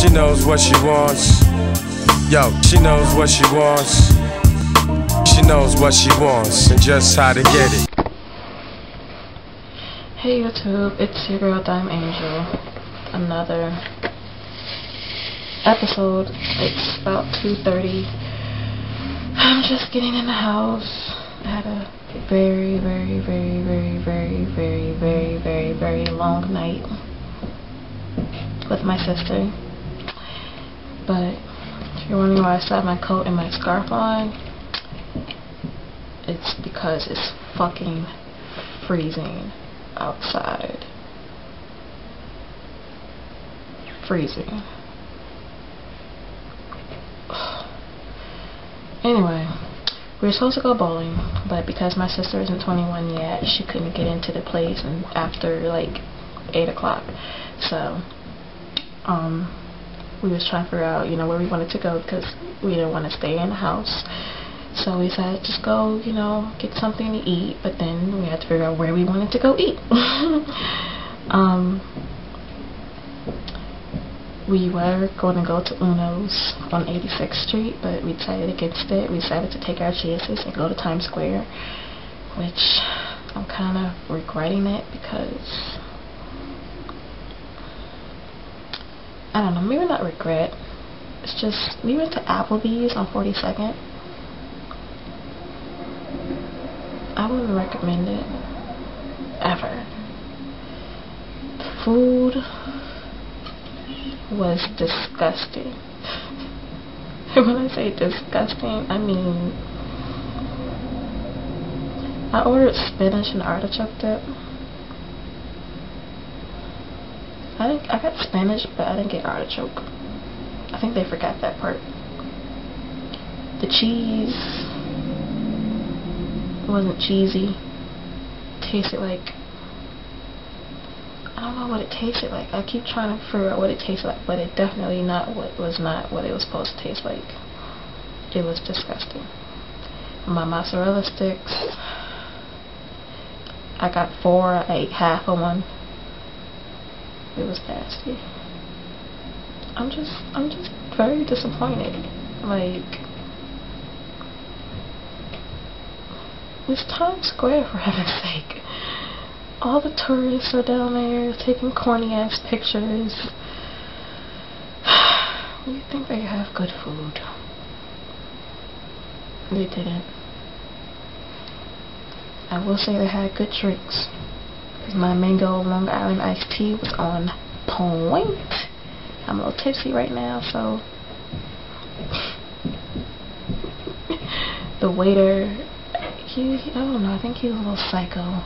She knows what she wants. Yo, she knows what she wants. She knows what she wants and just how to get it. Hey YouTube, it's your girl Dime Angel. Another episode. It's about 2.30. I'm just getting in the house. I had a very, very, very, very, very, very, very, very, very long night with my sister. But if you're wondering why I have my coat and my scarf on, it's because it's fucking freezing outside. Freezing. Anyway, we were supposed to go bowling, but because my sister isn't 21 yet, she couldn't get into the place and after like 8 o'clock. So, um, we was trying to figure out, you know, where we wanted to go because we didn't want to stay in the house. So we decided just go, you know, get something to eat, but then we had to figure out where we wanted to go eat. um, we were going to go to Uno's on 86th Street, but we decided against it. We decided to take our chances and go to Times Square, which I'm kind of regretting it because I don't know, maybe not regret. It's just we went to Applebee's on 42nd. I wouldn't recommend it ever. The food was disgusting. when I say disgusting, I mean I ordered spinach and artichoke dip. I I got Spanish, but I didn't get artichoke. I think they forgot that part. The cheese wasn't cheesy. Tasted like I don't know what it tasted like. I keep trying to figure out what it tasted like, but it definitely not what was not what it was supposed to taste like. It was disgusting. My mozzarella sticks. I got four. I ate half of one. It was nasty. I'm just, I'm just very disappointed. Like, it's Times Square for heaven's sake all the tourists are down there taking corny ass pictures. you think they have good food? They didn't. I will say they had good drinks. My mango Long Island iced tea was on point. I'm a little tipsy right now, so the waiter, he, I don't know, I think he was a little psycho.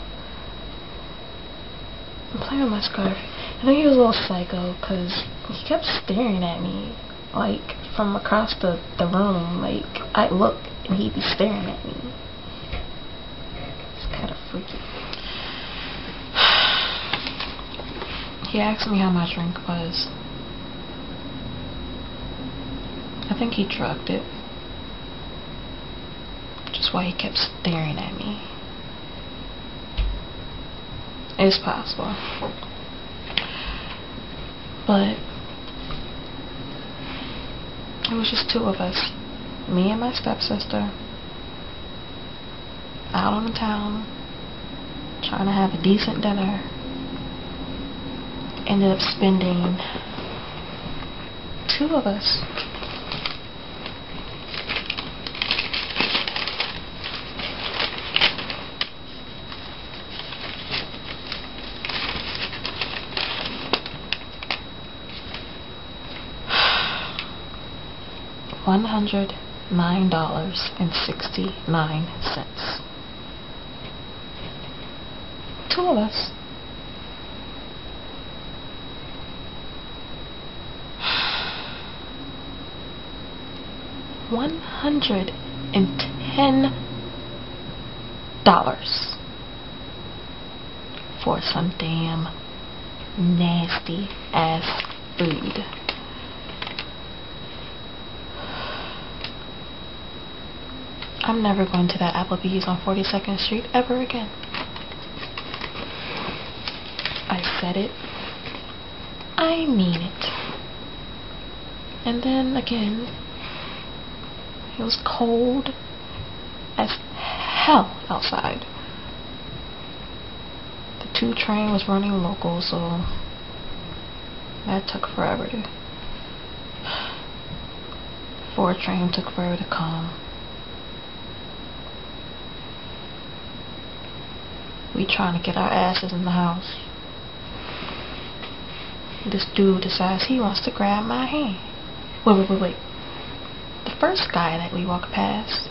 I'm playing with my scarf. I think he was a little psycho because he kept staring at me, like, from across the, the room. Like, I'd look and he'd be staring at me. It's kind of freaky. He asked me how my drink was. I think he drugged it. Just why he kept staring at me. It's possible. But it was just two of us. Me and my stepsister out on the town trying to have a decent dinner ended up spending two of us. One hundred nine dollars and sixty nine cents. Two of us. $110 for some damn nasty ass food. I'm never going to that Applebee's on 42nd Street ever again. I said it. I mean it. And then again, it was cold as hell outside. The two train was running local, so that took forever to. Four train took forever to come. We trying to get our asses in the house. This dude decides he wants to grab my hand. Wait, wait, wait, wait. First guy that we walk past,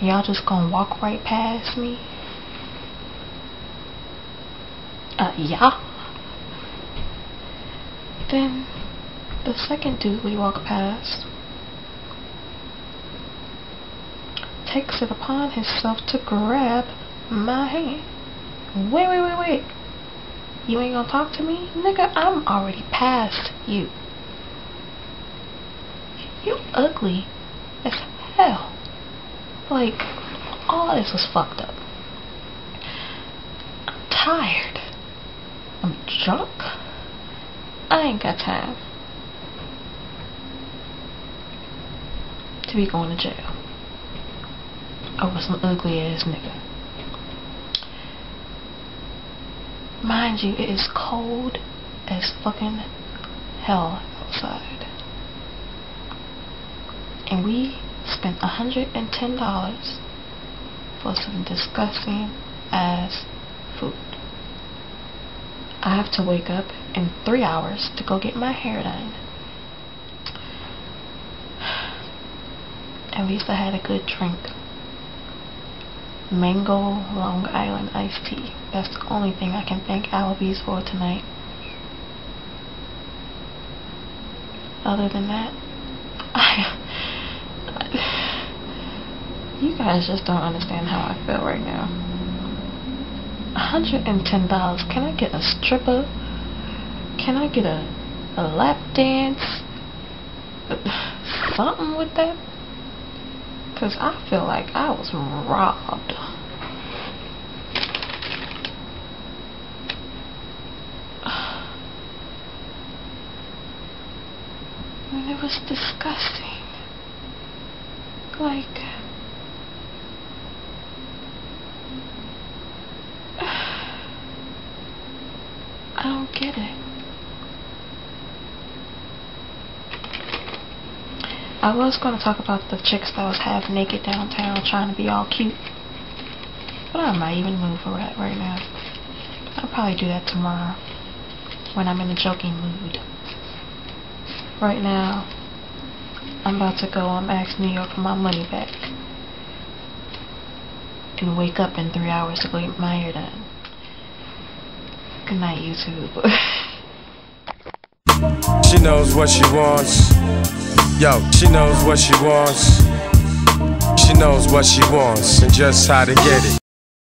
y'all just gonna walk right past me? Uh, yeah. Then the second dude we walk past takes it upon himself to grab my hand. Wait, wait, wait, wait. You ain't gonna talk to me? Nigga, I'm already past you. You ugly as hell. Like, all this was fucked up. I'm tired. I'm drunk. I ain't got time to be going to jail over some ugly ass nigga. Mind you, it is cold as fucking hell outside. And we spent $110 for some disgusting ass food. I have to wake up in three hours to go get my hair done. At least I had a good drink mango Long Island iced tea. That's the only thing I can thank Applebee's for tonight. Other than that, I, you guys just don't understand how I feel right now. $110. Can I get a stripper? Can I get a, a lap dance? Something with that? Because I feel like I was robbed. It was disgusting. Like... I don't get it. I was going to talk about the chicks that was half naked downtown trying to be all cute. But I might even move for that right now. I'll probably do that tomorrow when I'm in a joking mood. Right now, I'm about to go on Max New York for my money back. And wake up in three hours to go get my hair done. Good night, YouTube. she knows what she wants. Yo, she knows what she wants. She knows what she wants and just how to get it.